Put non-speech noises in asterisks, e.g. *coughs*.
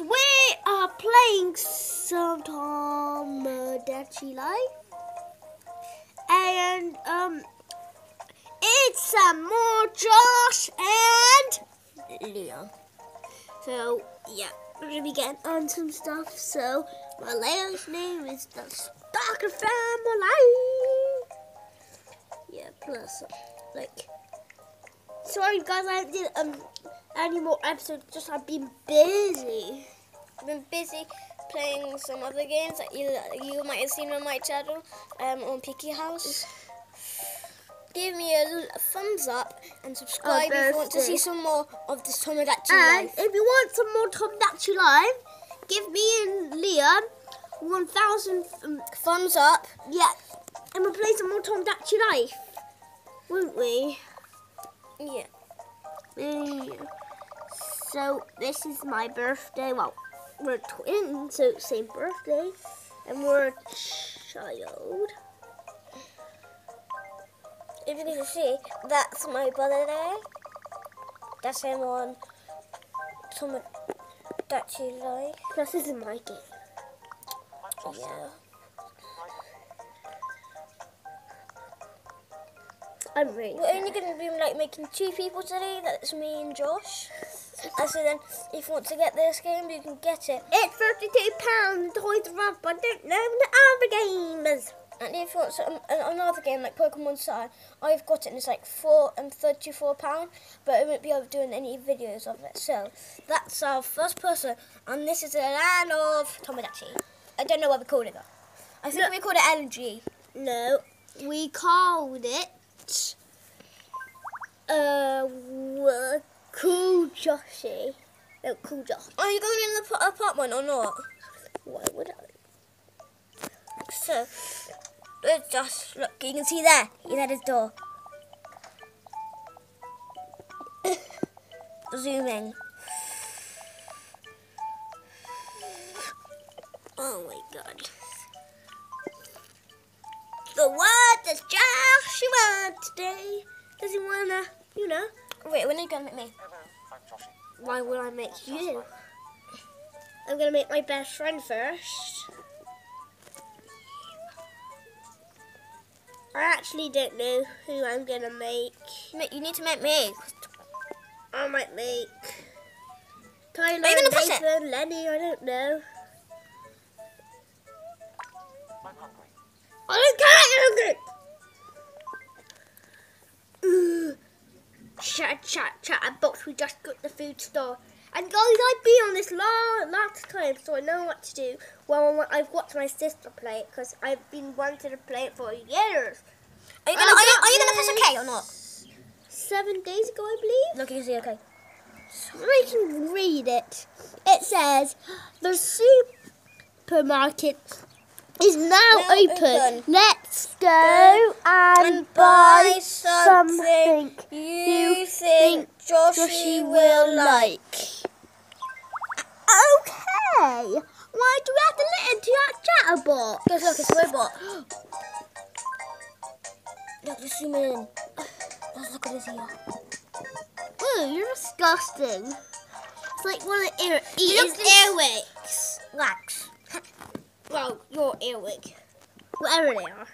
we are playing some Tomodachi Life. And um it's some more Josh and Leon. So yeah, we're gonna be getting on some stuff. So my last name is the Stocker Family. Yeah, plus like sorry guys I did um any more episodes just I've been busy. I've been busy playing some other games that you, you might have seen on my channel um, on Picky House. Give me a thumbs up and subscribe if you want to see some more of this Tomodachi And life. if you want some more Tomodachi Life, give me and Leon 1,000. Um, Thumbs up. yeah, and we'll play some more Tomodachi Life, won't we? Yeah. Yeah. So this is my birthday. Well, we're twins, so same birthday, and we're a child. If you can see, that's my brother there. That's him on Tomodachi life. Plus, this is my game. Yeah. I'm really. We're only going to be like making two people today. That's me and Josh. And so then, if you want to get this game, you can get it. It's thirty-two pounds. Toys R Us. I don't know the other games. And if you want some, another game like Pokemon Sun, I've got it and it's like four and thirty-four pound, but I won't be able to doing any videos of it. So that's our first person, and this is the land of Tomodachi. I don't know what we called it though. I think Look. we called it LG. No, we called it uh Cool Joshy. No, Cool Josh. Are you going in the apartment or not? Why would I? So, let's just look. You can see there. He's at his door. *coughs* Zooming. Oh my god. So what does Josh want today? Does he wanna, you know? Wait, when are you going to make me? Why would I make you? I'm gonna make my best friend first. I actually don't know who I'm gonna make. You need to make me. I might make Tyler, Are you gonna push it? Nathan, Lenny, I don't know. Chat, chat, chat, a box, we just got the food store. And guys, I've been on this la- last time, so I know what to do. Well, I've watched my sister play it, because I've been wanting to play it for years. Are you gonna, are you, are you gonna press. OK or not? Seven days ago, I believe. Look, you can see OK. I can read it. It says the supermarket is now, Now open. open. Let's go and, And buy buy something You think think Joshy will like? Okay. Why do we have to listen to that chatterbot? Because look, it's a robot. *gasps* Look, just zoom in. *sighs* Let's look at his ear. Ooh, you're disgusting. It's like one of ear He ears. earwigs. Wax. *laughs* Well, your earwig. Whatever they are.